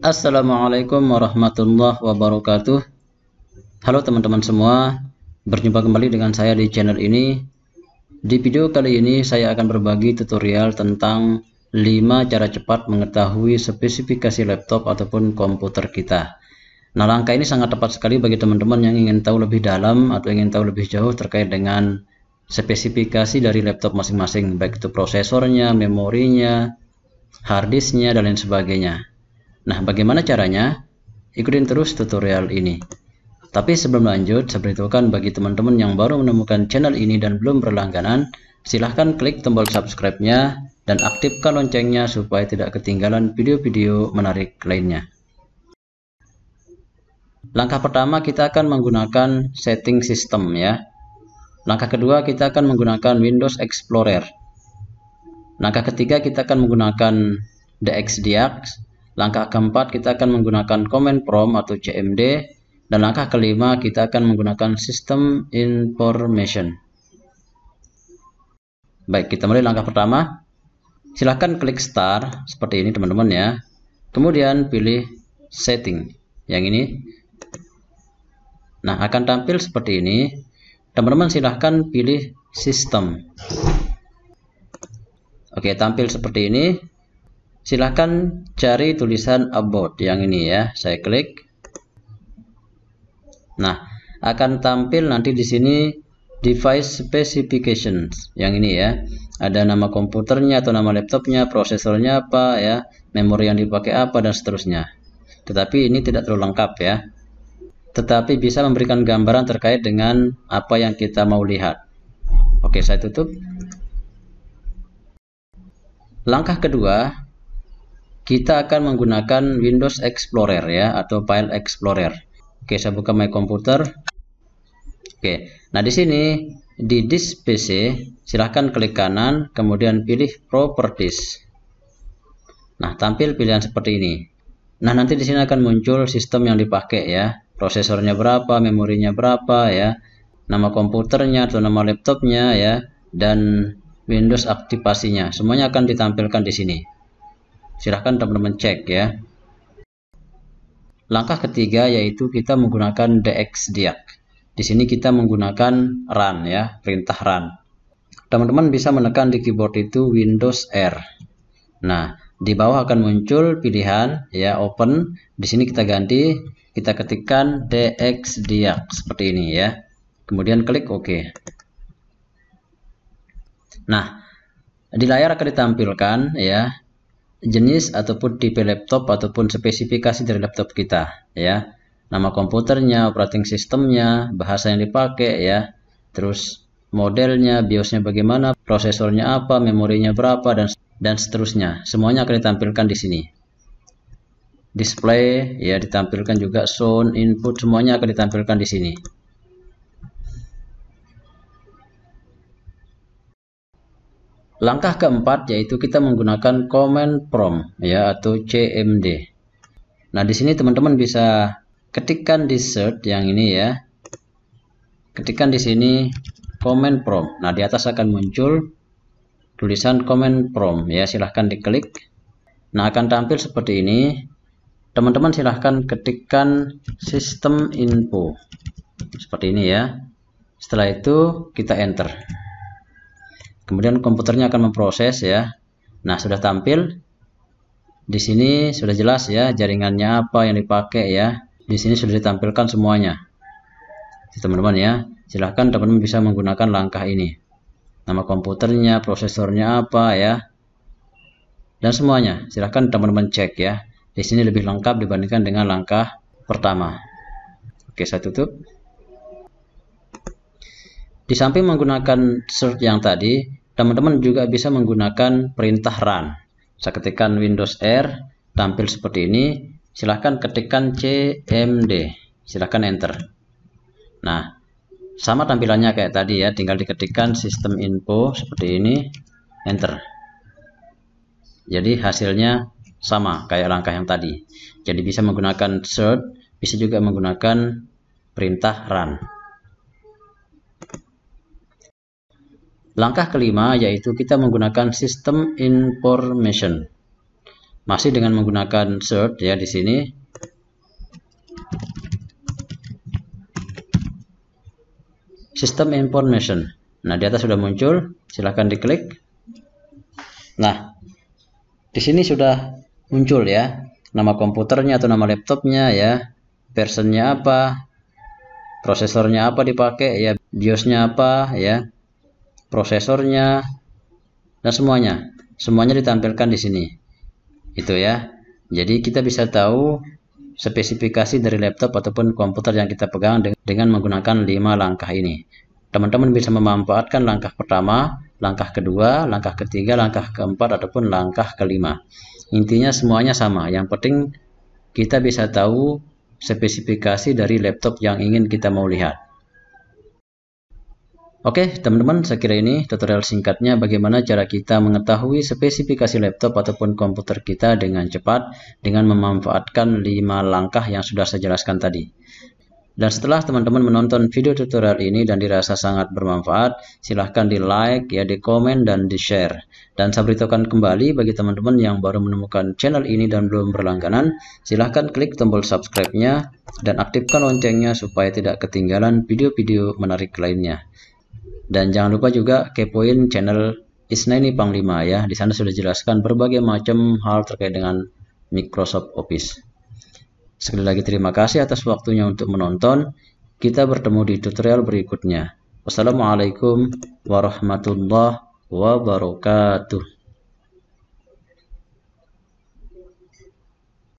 Assalamualaikum warahmatullahi wabarakatuh. Halo teman-teman semua Berjumpa kembali dengan saya di channel ini. Di video kali ini saya akan berbagi tutorial tentang 5 cara cepat mengetahui spesifikasi laptop ataupun komputer kita. Nah langkah ini sangat tepat sekali bagi teman-teman yang ingin tahu lebih dalam atau ingin tahu lebih jauh terkait dengan spesifikasi dari laptop masing-masing baik itu prosesornya, memorinya, harddisknya dan lain sebagainya Nah, bagaimana caranya? Ikutin terus tutorial ini. Tapi sebelum lanjut, saya beritahukan bagi teman-teman yang baru menemukan channel ini dan belum berlangganan, silahkan klik tombol subscribe-nya dan aktifkan loncengnya supaya tidak ketinggalan video-video menarik lainnya. Langkah pertama kita akan menggunakan setting system ya. Langkah kedua kita akan menggunakan Windows Explorer. Langkah ketiga kita akan menggunakan DXDX Langkah keempat kita akan menggunakan command prompt atau CMD dan langkah kelima kita akan menggunakan system information. Baik, kita mulai langkah pertama. Silahkan klik start seperti ini teman-teman ya. Kemudian pilih setting yang ini. Nah, akan tampil seperti ini. Teman-teman silahkan pilih sistem. Oke, tampil seperti ini silahkan cari tulisan about yang ini ya. Saya klik. Nah akan tampil nanti di sini device specifications yang ini ya. Ada nama komputernya atau nama laptopnya prosesornya apa ya memori yang dipakai apa dan seterusnya. Tetapi ini tidak terlalu lengkap ya. Tetapi bisa memberikan gambaran terkait dengan apa yang kita mau lihat. Oke saya tutup. Langkah kedua kita akan menggunakan Windows Explorer ya atau File Explorer. Oke, saya buka My Computer. Oke, nah di sini di disk PC silahkan klik kanan, kemudian pilih Properties. Nah, tampil pilihan seperti ini. Nah, nanti di sini akan muncul sistem yang dipakai ya, prosesornya berapa, memorinya berapa ya, nama komputernya atau nama laptopnya ya, dan Windows aktivasinya. Semuanya akan ditampilkan di sini silahkan teman-teman cek ya. Langkah ketiga yaitu kita menggunakan dxdiag di sini kita menggunakan run ya perintah run. Teman-teman bisa menekan di keyboard itu Windows R. Nah di bawah akan muncul pilihan ya open. Di sini kita ganti kita ketikkan dxdiag seperti ini ya. Kemudian klik OK. Nah di layar akan ditampilkan ya jenis ataupun tipe laptop ataupun spesifikasi dari laptop kita ya. Nama komputernya operating sistemnya bahasa yang dipakai ya. Terus modelnya biosnya bagaimana prosesornya apa memorinya berapa dan dan seterusnya. Semuanya akan ditampilkan di sini. Display ya ditampilkan juga sound input semuanya akan ditampilkan di sini Langkah keempat yaitu kita menggunakan command prompt ya atau CMD. Nah, di sini teman-teman bisa ketikkan di search yang ini ya. Ketikkan di sini command prompt. Nah, di atas akan muncul tulisan command prompt ya, silahkan diklik. Nah, akan tampil seperti ini. Teman-teman silahkan ketikkan sistem info. Seperti ini ya. Setelah itu kita enter kemudian komputernya akan memproses ya. Nah sudah tampil. Di sini sudah jelas ya jaringannya apa yang dipakai ya. Di sini sudah ditampilkan semuanya. Teman-teman ya silahkan teman-teman bisa menggunakan langkah ini. Nama komputernya prosesornya apa ya. Dan semuanya silahkan teman-teman cek ya. Di sini lebih lengkap dibandingkan dengan langkah pertama. Oke saya tutup. Di samping menggunakan search yang tadi Teman-teman juga bisa menggunakan perintah run. Saya ketikkan Windows R, tampil seperti ini. Silahkan ketikkan CMD. Silahkan enter. Nah, sama tampilannya kayak tadi ya, tinggal diketikkan sistem info seperti ini, enter. Jadi hasilnya sama kayak langkah yang tadi. Jadi bisa menggunakan search, bisa juga menggunakan perintah run. Langkah kelima yaitu kita menggunakan sistem information. masih dengan menggunakan search ya di sini. System Information. Nah, di atas sudah muncul, silahkan diklik. Nah, di sini sudah muncul ya, nama komputernya atau nama laptopnya ya, versionnya apa, prosesornya apa dipakai ya, BIOSnya apa ya, prosesornya, dan semuanya. Semuanya ditampilkan di sini. Itu ya. Jadi kita bisa tahu spesifikasi dari laptop ataupun komputer yang kita pegang dengan menggunakan lima langkah ini. Teman-teman bisa memanfaatkan langkah pertama, langkah kedua, langkah ketiga, langkah keempat, ataupun langkah kelima. Intinya semuanya sama. Yang penting kita bisa tahu spesifikasi dari laptop yang ingin kita mau lihat. Oke, teman-teman, saya kira ini tutorial singkatnya bagaimana cara kita mengetahui spesifikasi laptop ataupun komputer kita dengan cepat dengan memanfaatkan 5 langkah yang sudah saya jelaskan tadi. Dan setelah teman-teman menonton video tutorial ini dan dirasa sangat bermanfaat, silahkan di like, ya di komen, dan di share. Dan saya beritahukan kembali bagi teman-teman yang baru menemukan channel ini dan belum berlangganan, silahkan klik tombol subscribe-nya dan aktifkan loncengnya supaya tidak ketinggalan video-video menarik lainnya. Dan jangan lupa juga kepoin channel Isnaini Panglima ya. Di sana sudah jelaskan berbagai macam hal terkait dengan Microsoft Office. Sekali lagi terima kasih atas waktunya untuk menonton. Kita bertemu di tutorial berikutnya. Wassalamualaikum warahmatullahi wabarakatuh.